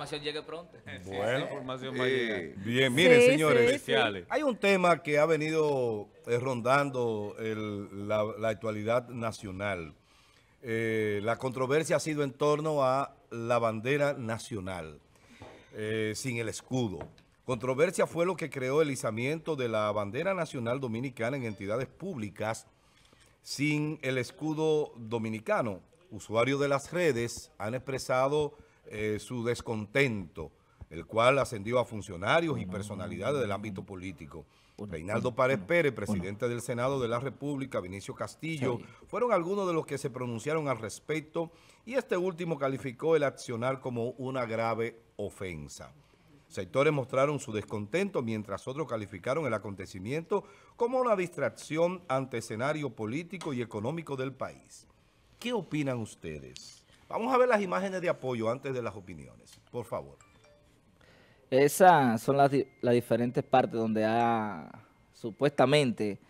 información llegue pronto. Bueno, información llegar. bien, miren Sí, señores, sí, sí. hay un tema que ha venido eh, rondando el- la, la actualidad nacional. Eh, la controversia ha sido en torno a la bandera nacional, eh, sin el escudo. Controversia fue lo que creó el izamiento de la bandera nacional dominicana en entidades públicas sin el escudo dominicano. Usuarios de las redes han expresado eh, su descontento, el cual ascendió a funcionarios y personalidades del ámbito político. Reinaldo Párez Pérez, presidente del Senado de la República, Vinicio Castillo, fueron algunos de los que se pronunciaron al respecto y este último calificó el accionar como una grave ofensa. Sectores mostraron su descontento mientras otros calificaron el acontecimiento como una distracción ante escenario político y económico del país. ¿Qué opinan ustedes? Vamos a ver las imágenes de apoyo antes de las opiniones, por favor. Esas son las, di- las diferentes partes donde ha supuestamente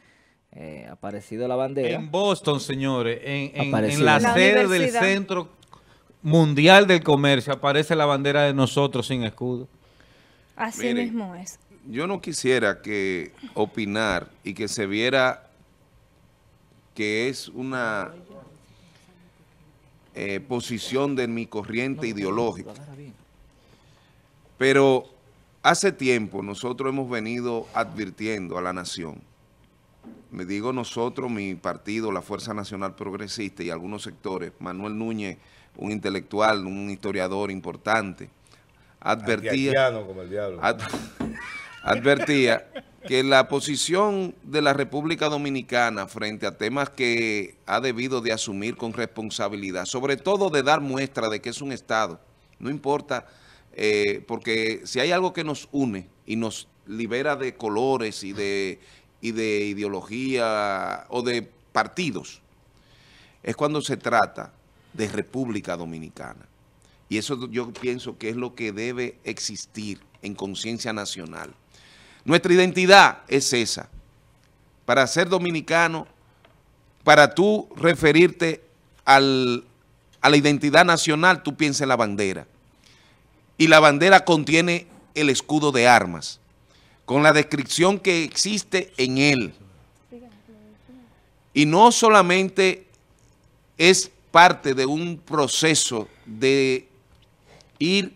eh, aparecido la bandera. En Boston, señores, en, en- la, La sede del. Centro Mundial del Comercio aparece la bandera de nosotros sin escudo. Así Miren. mismo es. Yo no quisiera que opinar y que se viera que es una eh, posición de mi corriente ideológica. Pero hace tiempo nosotros hemos venido advirtiendo a la nación, me digo nosotros, mi partido, la Fuerza Nacional Progresista y algunos sectores, Manuel Núñez, un intelectual, un historiador importante, advertía... Como el diablo. Ad- advertía que la posición de la República Dominicana frente a temas que ha debido de asumir con responsabilidad, sobre todo de dar muestra de que es un Estado, no importa, eh, porque si hay algo que nos une y nos libera de colores y de, y de ideología o de partidos, es cuando se trata de República Dominicana. Y eso yo pienso que es lo que debe existir en conciencia nacional. Nuestra identidad es esa. Para ser dominicano, para tú referirte al- a la identidad nacional, tú piensas en la bandera. Y la bandera contiene el escudo de armas, con la descripción que existe en él. Y no solamente es parte de un proceso de ir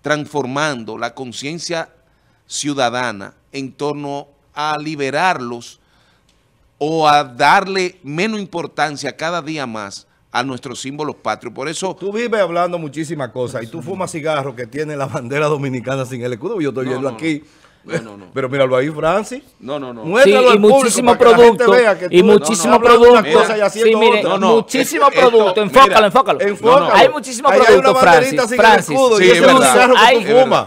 transformando la conciencia ciudadana en torno a liberarlos o a darle menos importancia cada día más a nuestros símbolos patrios. Por eso, Tú vives hablando muchísimas cosas y tú fumas cigarros que tiene la bandera dominicana sin el escudo. Yo estoy No, viendo no, aquí. no, no, no. Pero míralo ahí, Francis. no, no, no. Sí, Muéstralo y al muchísimo producto. Y muchísimo producto. Sí, mire, otra. No, no. muchísimo Esto- producto. mira, Enfócalo, enfócalo. enfócalo. Hay muchísimo Ahí hay producto, Francis. Francis. Sí, Hay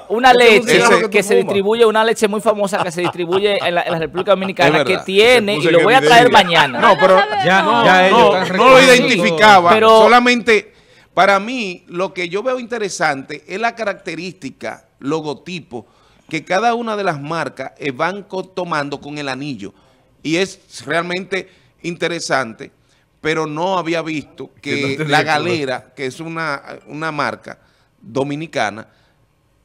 una leche que, se distribuye, una leche muy famosa que se distribuye en la, en la República Dominicana que tiene, y lo voy a traer mañana. No, pero ya, No, ya ellos no, están no lo identificaba, solamente para mí lo que yo veo interesante es la característica, logotipo, que cada una de las marcas eh, van tomando con el anillo. Y es realmente interesante, pero no había visto Que que, no tenía la galera, que es una, una marca dominicana,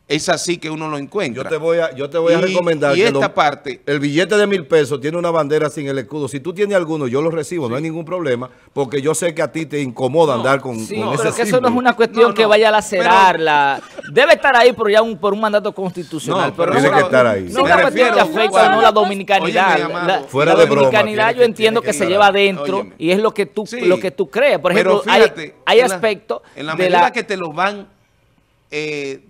es así que uno lo encuentra. Yo te voy a, yo te voy a Y- recomendar y que esta parte- el billete de mil pesos tiene una bandera sin el escudo. Si tú tienes alguno, yo lo recibo, no hay ningún problema, porque yo sé que a ti te incomoda andar con, Sí, con pero ese que eso no es una cuestión No, que no, vaya a lacerarla. Debe estar ahí por ya un, por un mandato constitucional. No, pero tiene que estar ahí. no una cuestión que refiero afecta no la dominicanidad. Amado. La, Fuera la de broma, dominicanidad yo entiendo que, que se lleva aclarar. dentro Óyeme. y es lo que tú Sí, lo que tú crees. Por pero ejemplo, hay- fíjate, hay, aspectos En la de medida la... que te lo van eh,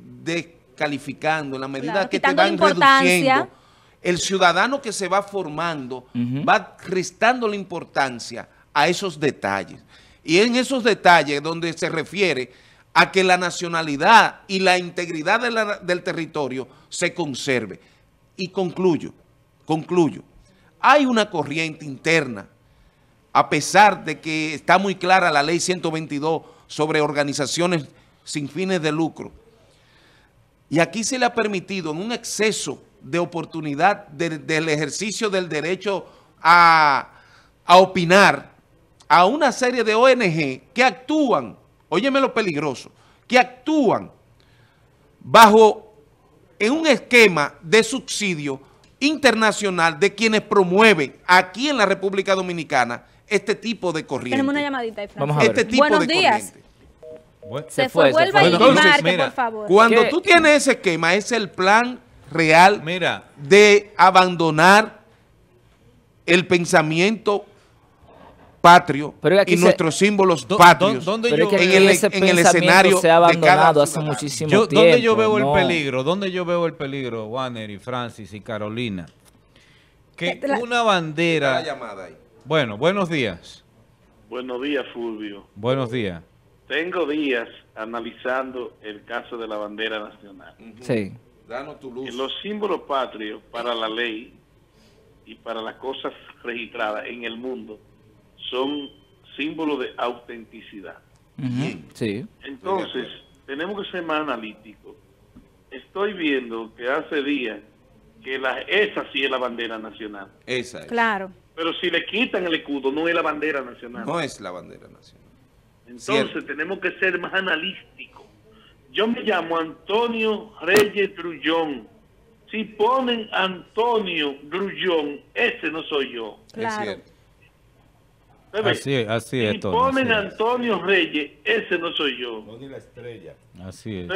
descalificando, en la medida Claro, que te van reduciendo, el ciudadano que se va formando va restando la importancia a esos detalles. Y en esos detalles donde se refiere a que la nacionalidad y la integridad de la- del territorio se conserve. Y concluyo, concluyo. Hay una corriente interna a pesar de que está muy clara la ley 122 sobre organizaciones sin fines de lucro. Y aquí se le ha permitido en un exceso de oportunidad de- del ejercicio del derecho a, a opinar a una serie de ONG que actúan, óyeme lo peligroso, que actúan bajo en un esquema de subsidio internacional de quienes promueven aquí en la República Dominicana este tipo de corriente. Tenemos una llamadita. Vamos a ver. Este tipo Buenos de días. corriente. Bueno, Se, Se fue, fue, se vuelva fue. y Entonces, marque, mira, por favor. Cuando ¿Qué? tú tienes ese esquema, es el plan real Mira, de abandonar el pensamiento patrio Pero y se- nuestros símbolos ¿dó- patrios yo- que en el- ese en el pensamiento escenario se ha abandonado hace muchísimo yo, tiempo. ¿Dónde yo veo no. el peligro? ¿Dónde yo veo el peligro, Wanner y Francis y Carolina? Que la- una la bandera... llamada ahí. Bueno, buenos días. Buenos días, Fulvio. Buenos días. Tengo días analizando el caso de la bandera nacional. Sí. Danos tu luz. Los símbolos patrios para la ley y para las cosas registradas en el mundo son símbolos de autenticidad. Sí. Entonces, tenemos que ser más analíticos. Estoy viendo que hace días que la, esa sí es la bandera nacional. Esa es. Claro. Pero si le quitan el escudo, no es la bandera nacional. No es la bandera nacional. Entonces Cierto. tenemos que ser más analíticos. Yo me llamo Antonio Reyes Grullón. Si ponen Antonio Grullón, ese no soy yo. Es Claro. Así es, así es, Si Tony, ponen así es. Antonio Reyes, ese no soy yo. Tony la estrella. Así es.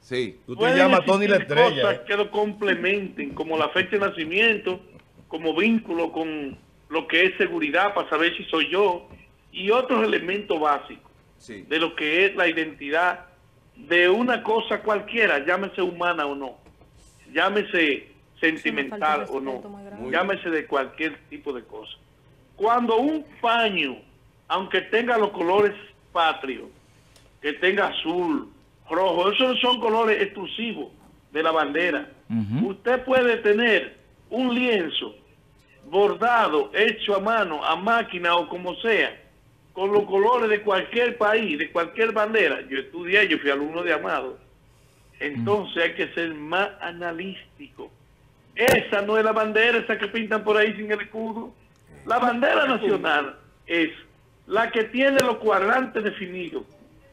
Sí. Tú te llamas Tony la estrella. cosas ¿eh? que lo complementen, como la fecha de nacimiento, como vínculo con lo que es seguridad para saber si soy yo, y otros elementos básicos Sí. de lo que es la identidad de una cosa cualquiera, llámese humana o no, llámese sentimental o no, llámese de cualquier tipo de cosa. Cuando un paño, aunque tenga los colores patrios, que tenga azul, rojo, esos son colores exclusivos de la bandera. Usted puede tener un lienzo bordado, hecho a mano, a máquina o como sea, con los colores de cualquier país, de cualquier bandera. Yo estudié, yo fui alumno de Amado. Entonces hay que ser más analítico. Esa no es la bandera, esa que pintan por ahí sin el escudo. La bandera nacional es la que tiene los cuadrantes definidos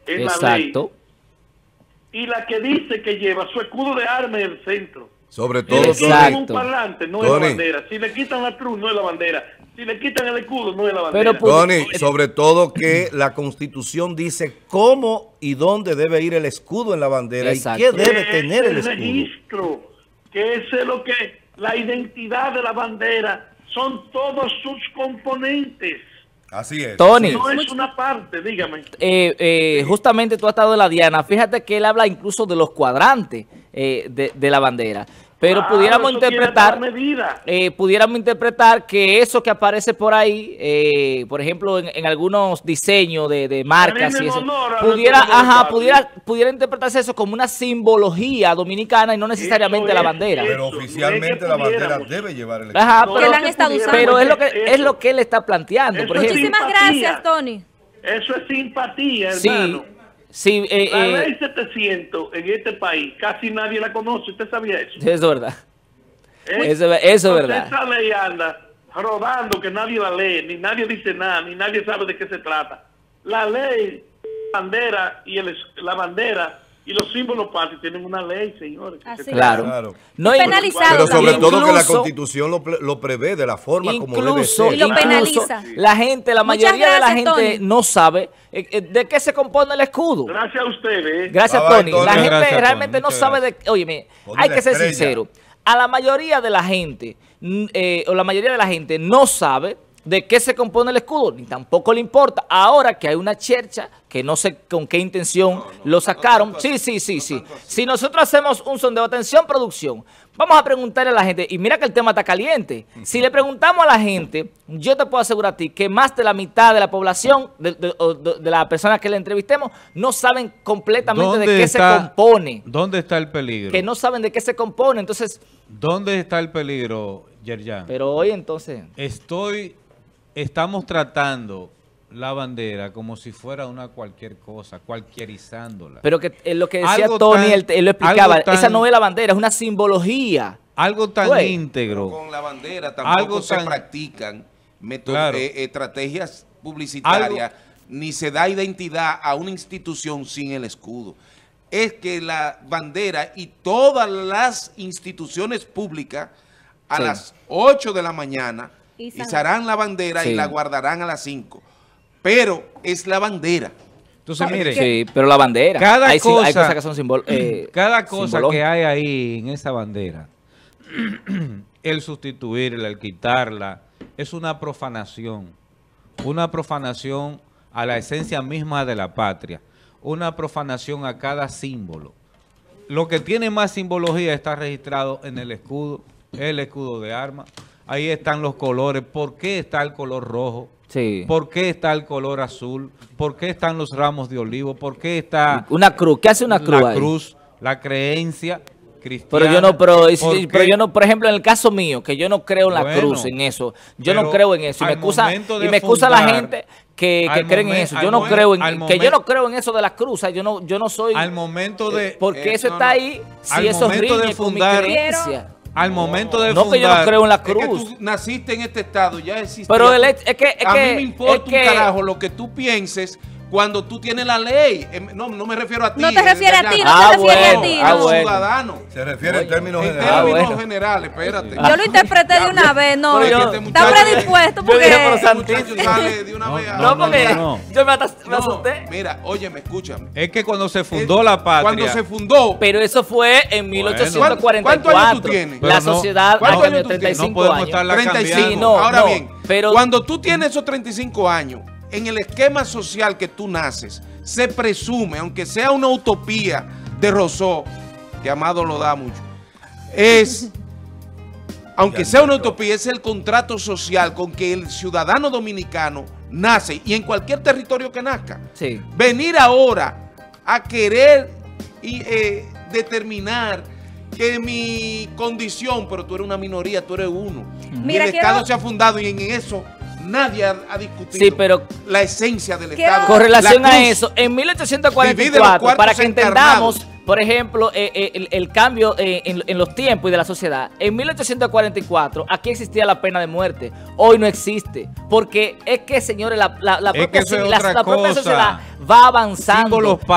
en la ley Exacto. y la que dice que lleva su escudo de armas en el centro. Sobre Si todo, le quitan Exacto. un parlante, no es Tony. la bandera. Si le quitan la cruz, no es la bandera. Si le quitan el escudo, no es la bandera. Pero, pu- Tony, sobre todo que la Constitución dice cómo y dónde debe ir el escudo en la bandera Exacto. y qué debe tener el es escudo. registro, que es lo que la identidad de la bandera son todos sus componentes. Así es. Tony. No es. una parte, dígame. eh, eh, justamente tú has estado de la Diana, fíjate que él habla incluso de los cuadrantes eh, de, de la bandera. Pero Claro, pudiéramos interpretar, eh, pudiéramos interpretar que eso que aparece por ahí, eh, por ejemplo, en, en algunos diseños de, de marcas y eso, pudiera, ajá, pudiera, pudiera interpretarse eso como una simbología dominicana y no necesariamente la es, bandera. Pero no es oficialmente que la bandera debe llevar el. Ajá, No, pero, Que la han que estado pudiéramos usando. pero es lo que eso. es lo que él está planteando. Eso por es ejemplo. Muchísimas gracias, Tony. Eso es simpatía, hermano. sí, eh, La eh, ley 700 en este país casi nadie la conoce. ¿Usted sabía eso? eso es verdad. ¿Eh? Eso, eso es verdad. Esa ley anda rodando que nadie la lee, ni nadie dice nada, ni nadie sabe de qué se trata. La ley, bandera y el, la bandera y los símbolos patrios tienen una ley, señores. que Así. Claro. Claro. No, y- Penalizado Pero sobre todo que la Incluso- Constitución lo, lo prevé de la forma como debe Incluso, ser. Y lo incluso penaliza. la gente, la Muchas mayoría de la gente Tony. no sabe eh, eh, de qué se compone el escudo. Gracias a ustedes. Gracias, Tony. Tony. La gente gracias, Tony. realmente no sabe de... Oye, hay que ser sincero. A la mayoría de la gente, eh, o la mayoría de la gente no sabe de qué se compone el escudo, ni tampoco le importa. Ahora que hay una chercha, que no sé con qué intención lo sacaron. sí, así, sí, sí, no sí. Si nosotros hacemos un sondeo, atención producción, vamos a preguntarle a la gente, y mira que el tema está caliente, si le preguntamos a la gente, yo te puedo asegurar a ti que más de la mitad de la población, de, de- de las personas que le entrevistemos, no saben completamente de qué se compone, ¿Dónde está el peligro? que no saben de qué se compone, entonces, ¿Dónde está el peligro, Yerjan? pero hoy entonces... Estoy, estamos tratando la bandera como si fuera una cualquier cosa, cualquierizándola. Pero que eh, lo que decía Algo Tony, tan- él, él lo explicaba, tan- esa no es la bandera, es una simbología. Algo tan íntegro. Con la bandera tampoco Algo se tan- practican Claro. eh, estrategias publicitarias, ni se da identidad a una institución sin el escudo. es que la bandera y todas las instituciones públicas a Sí. las 8 de la mañana izarán la bandera Sí. y la guardarán a las 5. Pero es la bandera. Entonces, mire, Sí, pero la bandera. Cada hay, sí- hay cosa- cosas que son simbol, eh, cada cosa que hay ahí en esa bandera, el sustituirla, el quitarla, es una profanación. Una profanación a la esencia misma de la patria. Una profanación a cada símbolo. Lo que tiene más simbología está registrado en el escudo, el escudo de armas. Ahí están los colores. ¿Por qué está el color rojo? Sí. ¿Por qué está el color azul? ¿Por qué están los ramos de olivo? ¿Por qué está Una cruz. ¿Qué hace una cruz la ahí? cruz, la creencia cristiana? Pero yo no, pero, yo no, por ejemplo, en el caso mío, que yo no creo en la Bueno, cruz, en eso. Yo no creo en eso. Y me excusa, de y me excusa la fundar, gente que, que creen en eso. Yo no creo en que yo no creo en eso de la cruz. O sea, yo no, yo no soy. Al momento de... eh, porque eh, eso no, está ahí. Si Al eso momento de riñe con mi fundar- creencia. Al momento de No, que yo no fundar- creo en la Es que cruz. tú naciste en este estado, ya existe. Pero el es que- es a que- mí me importa es que- un carajo lo que tú pienses cuando tú tienes la ley. Em, No, no me refiero a ti. No te eh, refieres a ti, no Ah, te refieres bueno, a ti. ah, bueno. ciudadano. Se refiere en términos En generales. Ah, términos bueno. generales, espérate. Yo lo interpreté de una vez, no. Pero yo- Este Está predispuesto yo dije, pero porque... Este sale de una No, vez a- No, no, porque no, no. yo me, atas- me No, asusté. Mira, óyeme, escúchame. Es que cuando se fundó la patria... Cuando se fundó, Pero eso fue en Bueno. 1844. ¿Cuántos años tú tienes? La sociedad ¿Cuántos ha años tienes? 35 No podemos años. estarla 35. cambiando. Sí, no, Ahora bien, pero- cuando tú tienes esos 35 años, en el esquema social que tú naces, se presume, aunque sea una utopía de Rousseau, que Amado lo da mucho, es, aunque sea una utopía, es el contrato social con que el ciudadano dominicano nace y en cualquier territorio que nazca. Sí. Venir ahora a querer y, eh, determinar que mi condición, pero tú eres una minoría, tú eres uno. Mira, el quiero- Estado se ha fundado y en eso nadie ha, ha discutido Sí, pero la esencia del Estado. Con relación La a eso, en Divide los 1844, cuartos para que encarnados. entendamos, por ejemplo, eh, eh, el, el cambio eh, en, en los tiempos y de la sociedad, en 1844 aquí existía la pena de muerte, hoy no existe, porque es que, señores, la, la- la Es propia, que eso es la- otra la propia cosa. sociedad va avanzando. Símbolos eso es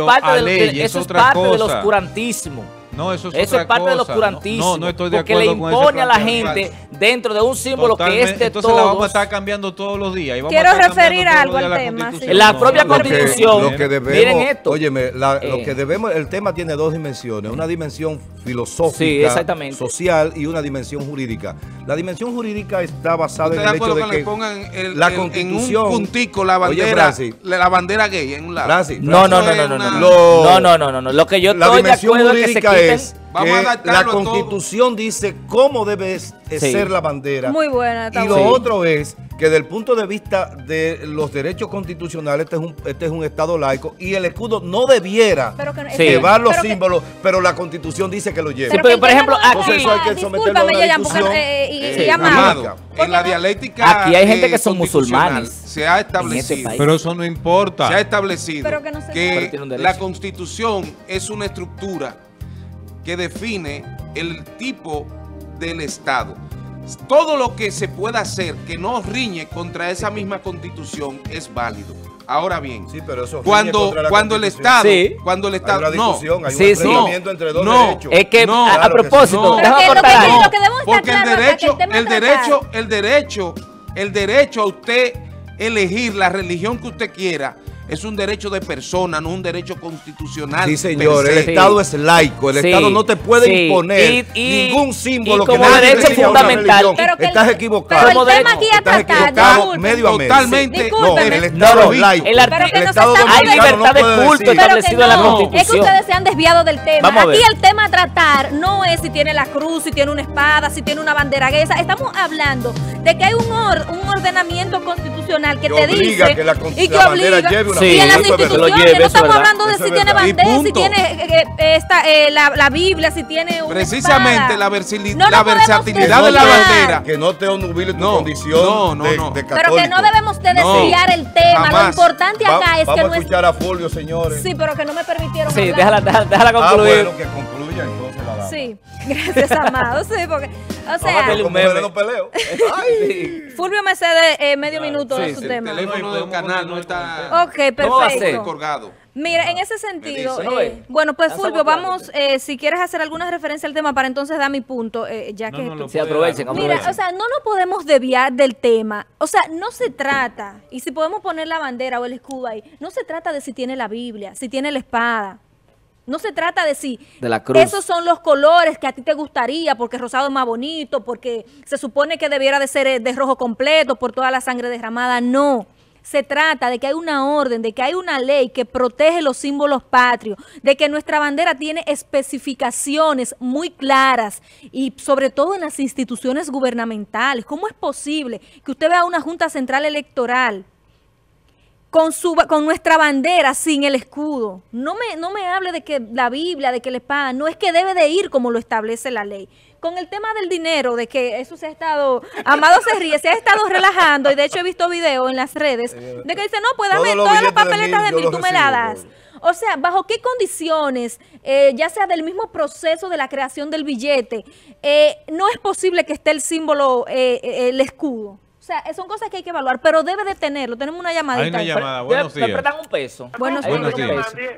patrios, parte, a del, leyes, de- eso es otra parte del oscurantismo. No, eso es Eso otra es parte del cosa. oscurantismo. No, no estoy de porque acuerdo le con ese impone a la gente dentro de un símbolo que Totalmente. es de Entonces la vamos a todos. estar cambiando todos los días. y vamos a Quiero estar cambiando referir todos algo al la tema, Constitución. sí. La No, propia no, Lo no. que, Constitución. lo que debemos, Miren esto. óyeme, la- Eh. lo que debemos, el tema tiene dos dimensiones, una dimensión filosófica, Sí, exactamente. social y una dimensión jurídica. La dimensión jurídica está basada ¿Usted en el hecho de que que le pongan el- la el- Constitución, en un puntico la Oye, bandera, Francis. la bandera gay en un lado? Francis, No, no, no, no, no, no, una- Lo- no, no, no, no, no. Lo que yo la estoy de dimensión acuerdo es que se jurídica quiten. es Vamos a que la a todo. Constitución dice cómo debe Sí. ser la bandera. Muy buena, Y lo buena. otro es que desde el punto de vista de los derechos constitucionales, este es un, este es un Estado laico y el escudo no debiera Pero que no- Sí. llevar los pero que- símbolos, pero la Constitución dice que lo Pero pero, que por ejemplo, aquí- Entonces eso hay que someterlo a Discúlpame, una Yayan, porque, discusión. eh, y- eh, y Amado. Amado, Porque en la dialéctica Aquí hay gente eh, que son musulmanes se ha este establecido. Pero eso no importa. se ha establecido Pero que no se que la constitución es una estructura que define el tipo del Estado. Todo lo que se pueda hacer que no riñe contra esa misma constitución es válido. Ahora bien, Sí, pero eso cuando, cuando el. Estado, Sí. cuando el Hay Estado, una no, hay Sí, un sí. enfrentamiento entre dos No. derechos. Es que, No, a, a claro que sí. propósito, No. Que lo que- lo porque el derecho, el derecho, el derecho, el derecho a usted elegir la religión que usted quiera es un derecho de persona, no un derecho constitucional. Sí, señor, el. Sí. Estado es laico, el Sí, Estado no te puede sí. imponer Y- y- ningún símbolo y que como nadie derecho fundamental. Pero que el- Estás equivocado. Pero el tema aquí a Estás tratar, equivocado medio a medio. Totalmente. No, Discúlpeme. el No, Estado no, es laico. el artículo- Pero que el Estado Hay libertad de culto que establecido en la no, es que Constitución. ustedes se han desviado del tema. Aquí el tema a tratar no es si tiene la cruz, si tiene una espada, si tiene una bandera sea, Estamos hablando de que hay un, or- un ordenamiento constitucional que, Que te dice que la y que la obliga lleve Sí, y en las instituciones Lo lleve, no estamos verdad. hablando de Eso si tiene bandera, si tiene eh, eh, esta, eh, la, la Biblia, si tiene una Precisamente espada. la, No versatilidad de la bandera. Que no te onubile tu No, condición no, no, de, no. de Pero que no debemos de No, desviar el tema. Lo jamás. importante Va- acá es que vamos a escuchar a Fulvio, señores. Sí, pero que no me permitieron Sí, hablar. déjala, déjala, déjala ah, concluir. bueno, que concluya entonces Sí, gracias, amado. Sí, porque, o sea, mujeres no peleo. Ay. Fulvio Mercedes, eh, medio minuto de Sí, su sí, tema. teléfono del canal no está Ok, perfecto. colgado. Mira, en ese sentido, dice, ¿no eh, bueno, pues Fulvio, vamos, eh, si quieres hacer alguna referencia al tema para entonces dar mi punto, eh, ya No, que no Sí, puede aprovechen, dar. Mira, aprovechen. o sea, no nos podemos desviar del tema. O sea, no se trata, y si podemos poner la bandera o el escudo ahí, no se trata de si tiene la Biblia, si tiene la espada. No se trata de si De la cruz. esos son los colores que a ti te gustaría, porque rosado es más bonito, porque se supone que debiera de ser eh, de rojo completo por toda la sangre derramada. No. Se trata de que hay una orden, de que hay una ley que protege los símbolos patrios, de que nuestra bandera tiene especificaciones muy claras y sobre todo en las instituciones gubernamentales. ¿Cómo es posible que usted vea una Junta Central Electoral con, su, con nuestra bandera sin el escudo. No me, no me hable de que la Biblia, de que la espada, no es que debe de ir como lo establece la ley. Con el tema del dinero, de que eso se ha estado, Amado se ríe, se ha estado relajando y de hecho he visto videos en las redes de que dice, no, pues dame todas las de papeletas de mil, tú los me das. bro. O sea, ¿bajo qué condiciones, eh, ya sea del mismo proceso de la creación del billete, eh, no es posible que esté el símbolo, eh, eh, el escudo? O sea, son cosas que hay que evaluar, pero debe de tenerlo. Tenemos una llamadita. Hay una llamada. Buenos días. prestan un peso. Buenos días. Buenos peso.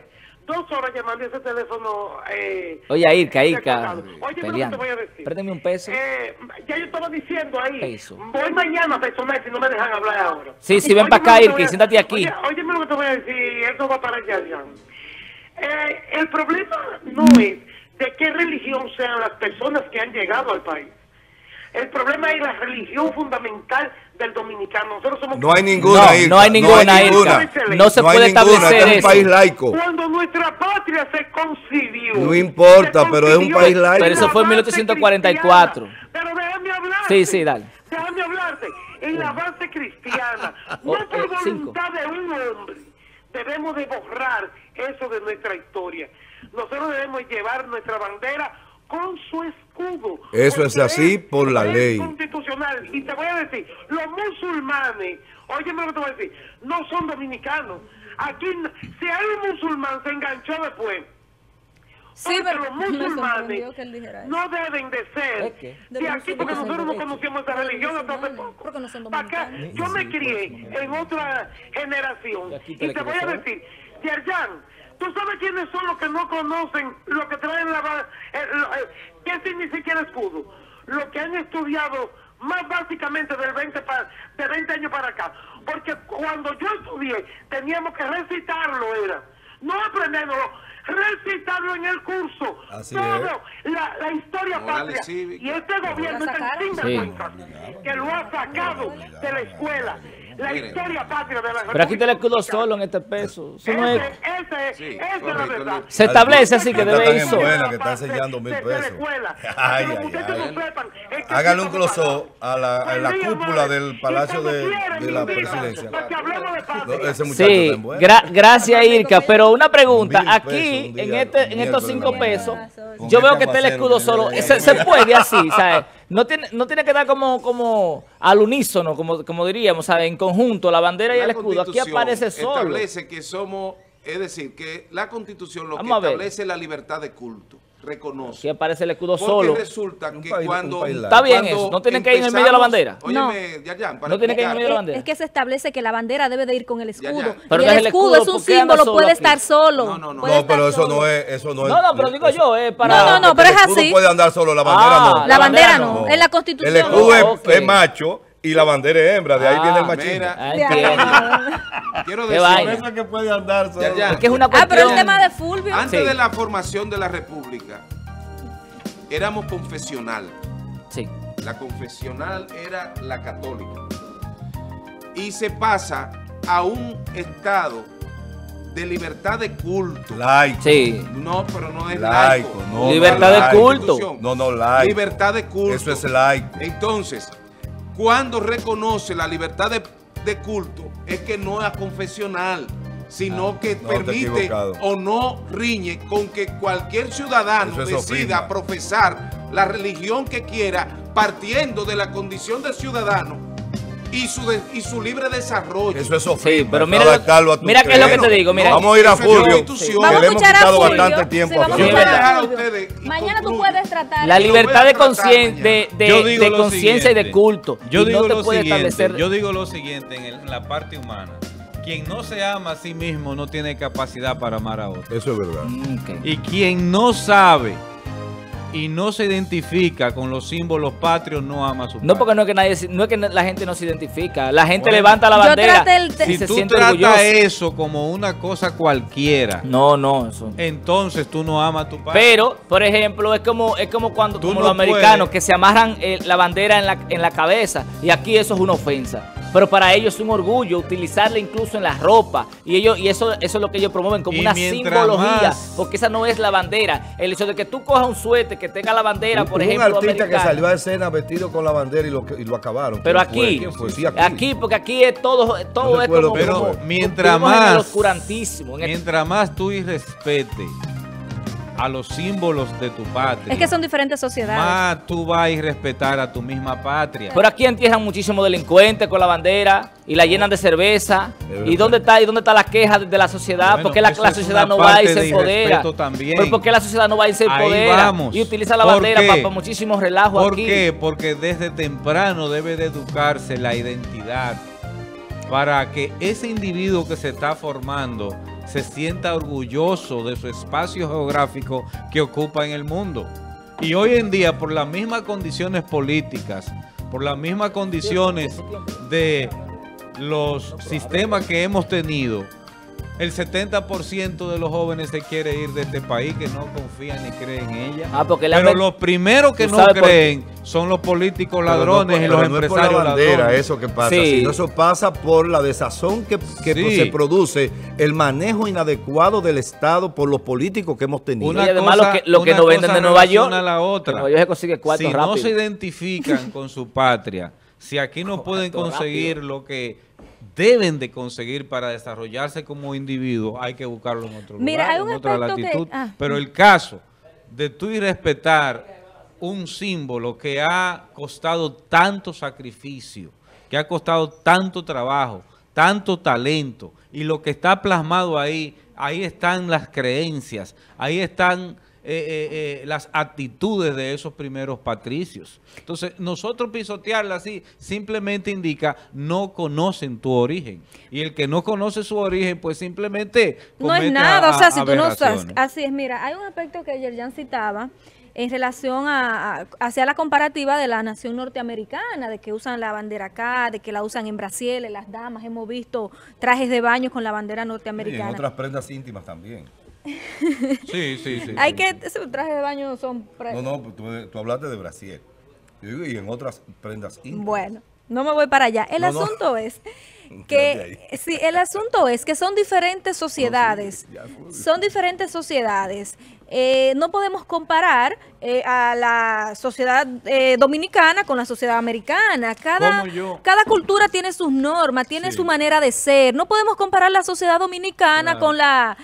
Dos horas llamando ese teléfono. Eh, Oye, Irka, Irka, descargado. Oye, lo que te voy a decir. Préstame un peso. Eh, ya yo estaba diciendo ahí. Peso. Voy mañana a personal si no me dejan hablar ahora. Sí, sí, ven Óyeme pa' acá, Irka, a- siéntate aquí. Oye, óyeme lo que te voy a decir, eso va para allá, ya. Eh, el problema no es de qué religión sean las personas que han llegado al país. El problema es la religión fundamental del dominicano. Nosotros somos No hay ninguna, No, Irka, no hay ninguna, ninguna. Irka. No se No hay puede ninguna, establecer este es un eso. país laico. Cuando nuestra patria se concibió. No importa, pero es un país laico. Pero eso fue en la base 1844. cristiana. Pero déjame hablarte. Sí, sí, dale. Déjame hablarte. En la base cristiana, Oh, no por eh, cinco. voluntad de un hombre, debemos de borrar eso de nuestra historia. Nosotros debemos llevar nuestra bandera con su escudo. Eso es así por la es ley. constitucional. Y te voy a decir, los musulmanes, óyeme lo que te voy a decir, no son dominicanos. Aquí, si hay un musulmán, se enganchó después. Sí, Porque pero los musulmanes no deben de ser ¿Es qué? de aquí porque nosotros no conocíamos esa religión hasta hace poco. no acá, yo me crié en otra generación Y te voy a decir, Yerjan, ¿tú sabes quiénes son los que no conocen lo que traen la... eh, lo- eh, ¿Qué significa el escudo? Los que han estudiado más básicamente del 20 pa- de 20 años para acá. Porque cuando yo estudié teníamos que recitarlo, era. No aprenderlo, recitarlo en el curso. Así Todo, la, la historia Morales patria. Y este gobierno ¿La es sacaron? sinvergüenza que lo ha sacado de la escuela. La Miren. historia patria de la Pero aquí te le escudo solo en este peso. Eso no Ese, es... ese, Sí, esa es la verdad. Se establece así que debe ir solo. que está sellando mil pesos. escuela. Ay, ay, ay. Hágale un closó a la, a la cúpula del Palacio de, de la Presidencia. No, ese Sí, está en buena. gra- gracias Irka, pero una pregunta, aquí un día, en este en estos cinco pesos, yo veo que está el escudo solo, se, se puede así, ¿sabes? No tiene, no tiene que dar como, como al unísono, como, como diríamos. En conjunto, la bandera y el escudo, aquí aparece solo. Establece que somos, es decir, que la Constitución lo Vamos que establece es la libertad de culto, reconoce. Aquí aparece el escudo Porque solo. resulta que país- cuando... Está bien cuando eso, no tienen que ir en el medio de la bandera. Óyeme, Yayan, para No tiene que ir en explicar. medio de la Es, bandera. es que se establece que la bandera debe de ir con el Ya, escudo. ya. Pero y el el escudo, escudo, es un ¿por qué anda símbolo, puede aquí? estar solo. No, no, no. No, pero eso no es, eso no es. No, no, pero digo yo, es para... No, no, no, pero el es escudo así. puede andar solo, la bandera Ah, no. La bandera no. no, en la constitución. El escudo es, es macho y la bandera es hembra, de ahí Ah, viene el machismo. mira. Ah, De entiendo. ahí. Quiero decir. Eso que puede andar solo. Ya, ya. Es que es una Ah, pero cuestión... el tema de Fulvio. antes Sí. de la formación de la República, éramos confesional. Sí. La confesional era la católica. Y se pasa a un estado de libertad de culto. Laico. Sí. No, pero no es Laico, laico. no. Libertad no, de laico. culto. No, no, laico. Libertad de culto. Eso es laico. Entonces, cuando reconoce la libertad de, de culto, es que no es confesional, sino que Ah, no, te permite o no riñe con que cualquier ciudadano es decida profesar la religión que quiera, partiendo de la condición de ciudadano y su, de- y su libre desarrollo. Eso es Sí, sofisma, pero mira, lo- mira qué es lo que te digo, mira. Vamos a ir a Fulvio, que Vamos le a hemos escuchar a Fulvio. bastante Sí, tiempo. vamos a escuchar dejar a Fulvio. ustedes Mañana tú puedes tratar. La libertad de conciencia de, de- de conciencia y de culto. Yo y digo no te lo puede siguiente, establecer. yo digo lo siguiente en, el- en la parte humana. Quien no se ama a sí mismo no tiene capacidad para amar a otro. Eso es verdad. Mm, ok. Y quien no sabe y no se identifica con los símbolos patrios no ama a su No, patria. porque no es que nadie, no es que la gente no se identifica. La gente Bueno. levanta la bandera el Si se tú siente tratas orgulloso. eso como una cosa cualquiera, No, no, eso. entonces tú no amas a tu patria. Pero, por ejemplo, es como es como cuando como no los americanos puedes. que se amarran eh, la bandera en la, en la cabeza y aquí eso es una ofensa. Pero para ellos es un orgullo utilizarla incluso en la ropa y ellos y eso eso es lo que ellos promueven como Y una simbología, más- porque esa no es la bandera. El hecho de que tú cojas un suéter que tenga la bandera, por Hubo ejemplo, un artista que salió a escena vestido con la bandera y lo, y lo acabaron. Pero aquí, ¿Quién fue? Sí, aquí, porque aquí es todo, todo No es como, pero como- mientras vivimos en el más- oscurantísimo. en el- Mientras más tú irrespetes a los símbolos de tu patria, Es que son diferentes sociedades. más tú vas a irrespetar a tu misma patria. Pero aquí entierran muchísimos delincuentes con la bandera y la llenan de cerveza. ¿Y dónde está y dónde está la queja de la sociedad? Bueno, ¿Por qué la, sociedad no va y se de empodera? irrespeto también. ¿Pero por qué la sociedad no va y se empodera? vamos. Y utiliza la ¿Por bandera qué? para, muchísimos relajos ¿Por aquí. qué? Porque desde temprano debe de educarse la identidad para que ese individuo que se está formando se sienta orgulloso de su espacio geográfico que ocupa en el mundo. Y hoy en día, por las mismas condiciones políticas, por las mismas condiciones de los sistemas que hemos tenido, el 70% de los jóvenes se quiere ir de este país que no confían ni creen en ella. Ah, porque han Pero los primeros que ¿Tú no creen son los políticos ladrones Pero y no, los pero no es por empresarios la bandera ladrones. eso que pasa, Sí. sino eso pasa por la desazón que, que Sí. se produce, el manejo inadecuado del Estado por los políticos que hemos tenido. Una Y además cosa- lo que, lo que una no venden de Nueva York, a la otra. Nueva York se consigue cuarto si rápido. no se identifican con su patria, si aquí no pueden conseguir lo que deben de conseguir para desarrollarse como individuo, hay que buscarlo en otro Mira, lugar, hay un en otra aspecto que- latitud. ah. Pero el caso de tú y respetar un símbolo que ha costado tanto sacrificio, que ha costado tanto trabajo, tanto talento, y lo que está plasmado ahí, ahí están las creencias, ahí están eh, eh, eh, las actitudes de esos primeros patricios. Entonces, nosotros pisotearla así simplemente indica no conocen tu origen. Y el que no conoce su origen, pues simplemente No es nada, a- o sea, si tú no sabes. Así es, mira, hay un aspecto que Yerjan citaba en relación a, a- hacia la comparativa de la nación norteamericana, de que usan la bandera acá, de que la usan en Brasil, las damas, hemos visto trajes de baño con la bandera Y en norteamericana. otras prendas íntimas también. Sí, sí, sí. Hay que, esos trajes de baño son... No, no, tú, tú hablaste de Brasil. Y en otras prendas íntimas. Bueno, no me voy para allá. El No, no. asunto es que sí, el asunto es que son diferentes sociedades. Son diferentes sociedades. Eh, no podemos comparar eh, a la sociedad eh, dominicana con la sociedad americana. Cada, cada cultura tiene sus normas, tiene Sí. su manera de ser. No podemos comparar la sociedad dominicana Claro. con la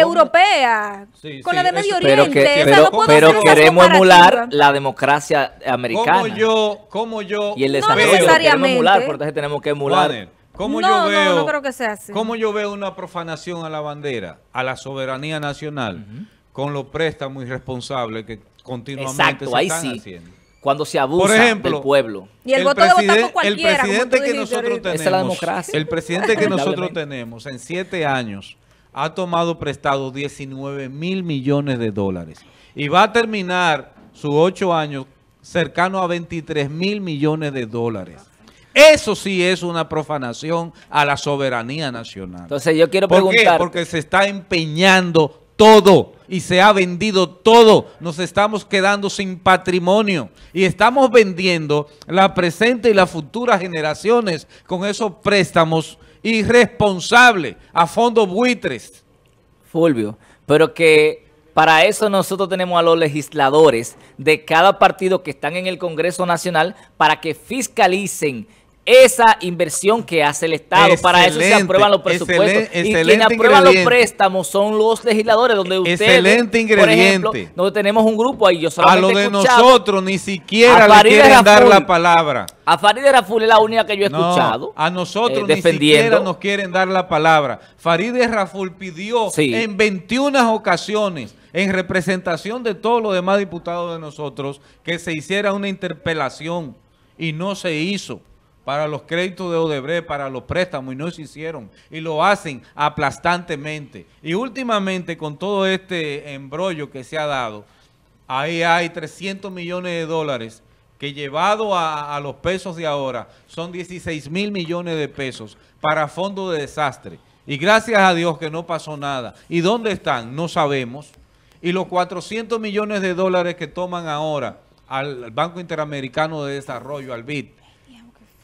europea, Sí, con sí, la de Medio eso- pero Oriente. que, O sea, pero, no pero queremos emular la democracia americana. Como yo, como yo y el No desarrollo lo necesariamente. emular, por entonces tenemos que emular. Juaner, ¿cómo No, yo no, veo, no creo que sea así. ¿Cómo yo veo una profanación a la bandera, a la soberanía nacional, con los préstamos irresponsables que continuamente Exacto, se ahí están sí. haciendo? Cuando se abusa Por ejemplo, del pueblo. Y el voto de votar por cualquiera, El como presidente tú que dijiste nosotros tenemos, Esa es la democracia. el presidente que nosotros tenemos en siete años ha tomado prestado 19 mil millones de dólares y va a terminar sus ocho años cercano a 23 mil millones de dólares. Eso sí es una profanación a la soberanía nacional. Entonces yo quiero ¿Por qué? preguntar. Porque se está empeñando todo y se ha vendido todo. Nos estamos quedando sin patrimonio y estamos vendiendo la presente y las futuras generaciones con esos préstamos irresponsables a fondos buitres. Fulvio, pero que para eso nosotros tenemos a los legisladores de cada partido que están en el Congreso Nacional para que fiscalicen esa inversión que hace el Estado. Para eso se aprueban los presupuestos. y quienes aprueban los préstamos son los legisladores, donde ustedes, Excelente por ejemplo, ingrediente. donde tenemos un grupo ahí, yo A lo de nosotros ni siquiera le quieren dar la palabra. A Farideh Raful es la única que yo he No, escuchado. a nosotros eh, ni siquiera nos quieren dar la palabra. Farideh Raful pidió Sí. en 21 ocasiones, en representación de todos los demás diputados de nosotros, que se hiciera una interpelación y no se hizo para los créditos de Odebrecht, para los préstamos y no se hicieron. Y lo hacen aplastantemente. Y últimamente con todo este embrollo que se ha dado, ahí hay 300 millones de dólares que llevado a, a los pesos de ahora son 16 mil millones de pesos para fondo de desastre. Y gracias a Dios que no pasó nada. ¿Y dónde están? No sabemos. Y los 400 millones de dólares que toman ahora al Banco Interamericano de Desarrollo, al BID,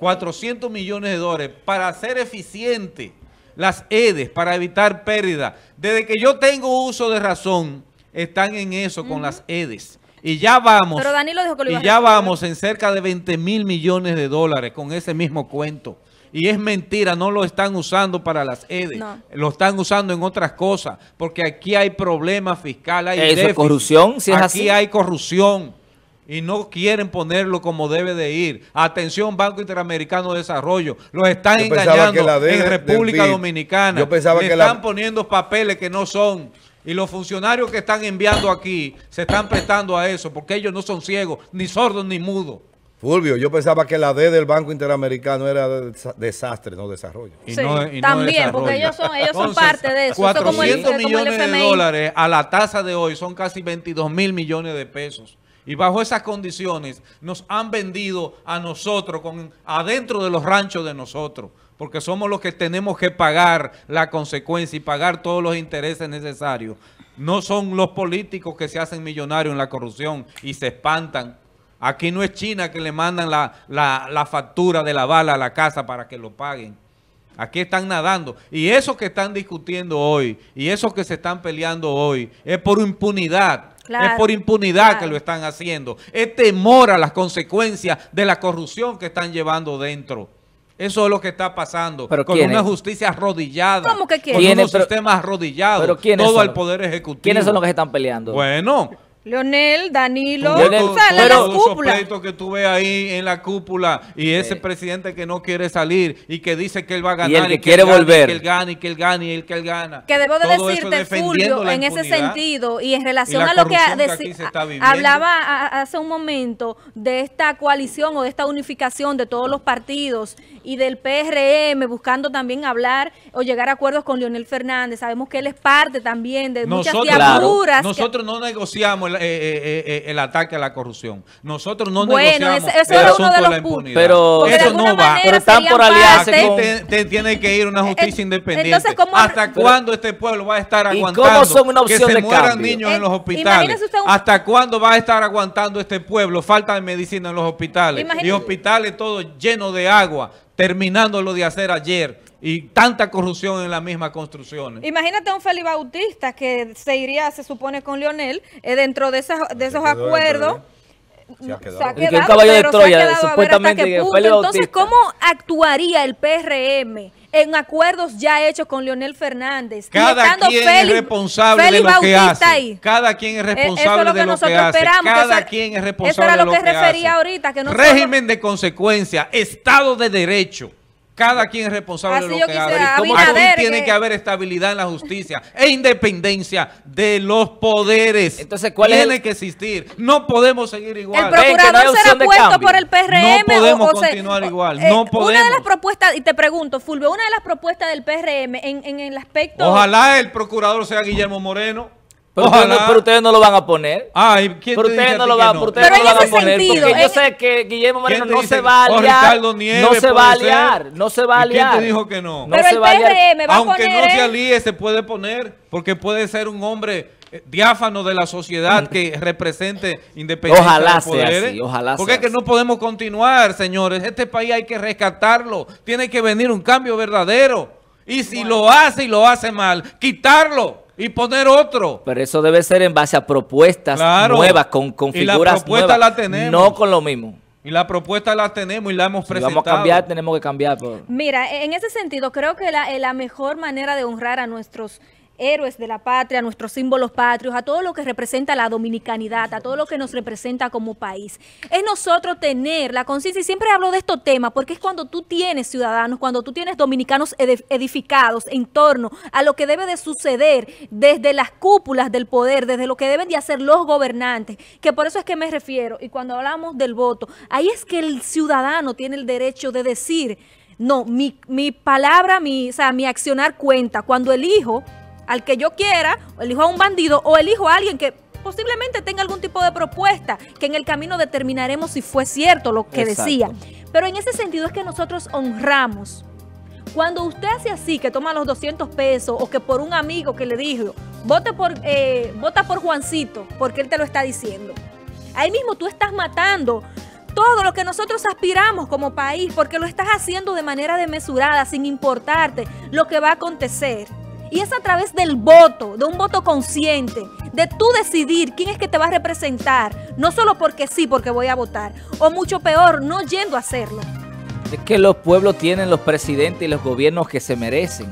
400 millones de dólares para hacer eficiente las EDES, para evitar pérdida. Desde que yo tengo uso de razón, están en eso con las EDES. Y ya vamos. Pero Danilo dijo que lo iba y a ya vamos en cerca de 20 mil millones de dólares con ese mismo cuento. Y es mentira, no lo están usando para las EDES. No. Lo están usando en otras cosas. Porque aquí hay problemas fiscales, hay Eso corrupción, si es aquí así. hay corrupción. Y no quieren ponerlo como debe de ir. Atención, Banco Interamericano de Desarrollo. Los están Yo engañando en República Dominicana. yo pensaba Le que la- están poniendo papeles que no son. Y los funcionarios que están enviando aquí se están prestando a eso porque ellos no son ciegos, ni sordos, ni mudos. Fulvio, yo pensaba que la D del Banco Interamericano era de desa- desastre, no desarrollo. Y Sí, no- y no también, porque ellos son- ellos son parte de eso. Eso es como el- 400 como el millones de dólares a la tasa de hoy son casi 22 mil millones de pesos. Y bajo esas condiciones nos han vendido a nosotros, con, adentro de los ranchos de nosotros, porque somos los que tenemos que pagar la consecuencia y pagar todos los intereses necesarios. No son los políticos que se hacen millonarios en la corrupción y se espantan. Aquí no es China que le mandan la, la- la factura de la bala a la casa para que lo paguen. Aquí están nadando. Y eso que están discutiendo hoy, y eso que se están peleando hoy, es por impunidad. Claro, es por impunidad claro. que lo están haciendo. Es temor a las consecuencias de la corrupción que están llevando dentro. Eso es lo que está pasando. Pero con ¿quiénes? una justicia arrodillada. ¿Cómo que Con quiénes? unos sistemas arrodillados. pero ¿quiénes todo al poder ejecutivo. ¿Quiénes son los que se están peleando? Bueno, Leonel, Danilo, Leonel, sea, la, pero- la todos esos cúpula. que tú ves ahí en la cúpula y ese presidente que no quiere salir y que dice que él va a ganar Y el que él quiere volver. Y que él gana y que él gana y el que él gana. Que debo de Todo decirte, Fulvio, en ese sentido y en relación y a lo que, que hablaba hace un momento de esta coalición o de esta unificación de todos los partidos y del PRM buscando también hablar o llegar a acuerdos con Leonel Fernández. Sabemos que él es parte también de muchas Nosotros, nosotros no negociamos el, eh, eh, eh, el ataque a la corrupción. Nosotros no Bueno, negociamos ese- ese el asunto de de los la impunidad. Pero- eso no va. Pero están por aliarse parte- con- Te, te tiene que ir una justicia independiente. entonces, ¿cómo- ¿Hasta pero- cuándo este pueblo va a estar ¿Y aguantando cómo son una que se de mueran cambio? niños Eh, en los hospitales? un- ¿Hasta cuándo va a estar aguantando este pueblo falta de medicina en los hospitales? Imagínese- Y hospitales todos llenos de agua, terminando lo de hacer ayer. Y tanta corrupción en las mismas construcciones. Imagínate a un Felipe Bautista que se iría, se supone, con Leonel eh, dentro de, esas, de esos acuerdos. Se ha quedado. Se ha Y que un quedado, caballo de se ha Troya, supuestamente que punto. Félix Entonces, Bautista. ¿cómo actuaría el PRM en acuerdos ya hechos con Leonel Fernández? Cada quien Félix- es responsable Félix de lo que Bautista hace. ahí. Cada quien es Eh, eso responsable es lo de que lo que nosotros hace. esperamos, que Cada eso- quien es eso responsable era de lo lo que que refería hace. ahorita, que no Régimen de consecuencia, Estado de Derecho. Cada quien es responsable Así de lo que. Abinader, Aquí tiene que- haber estabilidad en la justicia e independencia de los poderes. Entonces, ¿cuál es tiene que existir. No podemos seguir igual. El no procurador será puesto por el PRM. No podemos o- o se- continuar igual, eh, no Una de las propuestas, y te pregunto, Fulvio, una de las propuestas del PRM en, en el aspecto... Ojalá el procurador sea Guillermo Moreno. Pero ustedes, no, Ojalá. pero ustedes no lo van a poner. Ay, ¿quién Pero ustedes no lo van, no? pero ustedes Pero no lo van a poner. sentido, porque yo sé que Guillermo Moreno te no se va a Nieves no se va a aliar. No se va a ¿Y quién aliar. te dijo que no? No Pero se el va a aliar. PRM va a Aunque poner... no se eh, alíe, se puede poner, porque puede ser un hombre eh, diáfano de la sociedad que represente independencia Ojalá de sea poderes. así, ojalá Porque sea es que así. no podemos continuar, señores. Este país hay que rescatarlo. Tiene que venir un cambio verdadero. Y si lo hace y lo hace mal, quitarlo y poner otro. Pero eso debe ser en base a propuestas Claro. nuevas, con, con Y la figuras propuesta nuevas. la tenemos. No con lo mismo. Y la propuesta la tenemos y la hemos Si presentado. vamos a cambiar, tenemos que cambiar. pues. Mira, en ese sentido, creo que la, eh, la mejor manera de honrar a nuestros héroes de la patria, nuestros símbolos patrios, a todo lo que representa la dominicanidad, a todo lo que nos representa como país, es nosotros tener la conciencia, y siempre hablo de estos temas, porque es cuando tú tienes ciudadanos, cuando tú tienes dominicanos edificados en torno a lo que debe de suceder desde las cúpulas del poder, desde lo que deben de hacer los gobernantes, que por eso es que me refiero, y cuando hablamos del voto, ahí es que el ciudadano tiene el derecho de decir, no, mi, mi palabra, mi, o sea, mi accionar cuenta. Cuando elijo al que yo quiera, o elijo a un bandido, o elijo a alguien que posiblemente tenga algún tipo de propuesta, que en el camino determinaremos si fue cierto lo que Exacto. decía. Pero en ese sentido es que nosotros honramos. Cuando usted hace así, que toma los 200 pesos, o que por un amigo que le dijo, vote por, eh, vota por Juancito, porque él te lo está diciendo. Ahí mismo tú estás matando todo lo que nosotros aspiramos como país, porque lo estás haciendo de manera desmesurada, sin importarte lo que va a acontecer. Y es a través del voto, de un voto consciente, de tú decidir quién es que te va a representar, no solo porque sí, porque voy a votar, o mucho peor, no yendo a hacerlo. Es que los pueblos tienen los presidentes y los gobiernos que se merecen.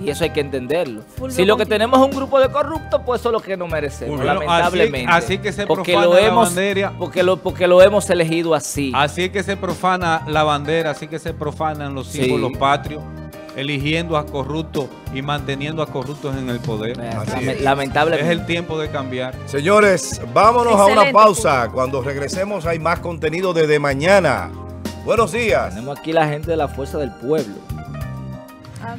Y eso hay que entenderlo. Si lo que tenemos es un grupo de corruptos, pues eso es lo que nos merecemos, Bueno, lamentablemente. así- así que se porque profana lo la bandera. Porque lo, porque lo hemos elegido así. Así es que se profana la bandera, así que se profanan los Sí. símbolos patrios, eligiendo a corruptos y manteniendo a corruptos en el poder. Lame- es. lamentablemente. Es el tiempo de cambiar. Señores, vámonos a una pausa. Cuando regresemos hay más contenido desde mañana. Buenos días. Tenemos aquí la gente de la fuerza del pueblo. Ah.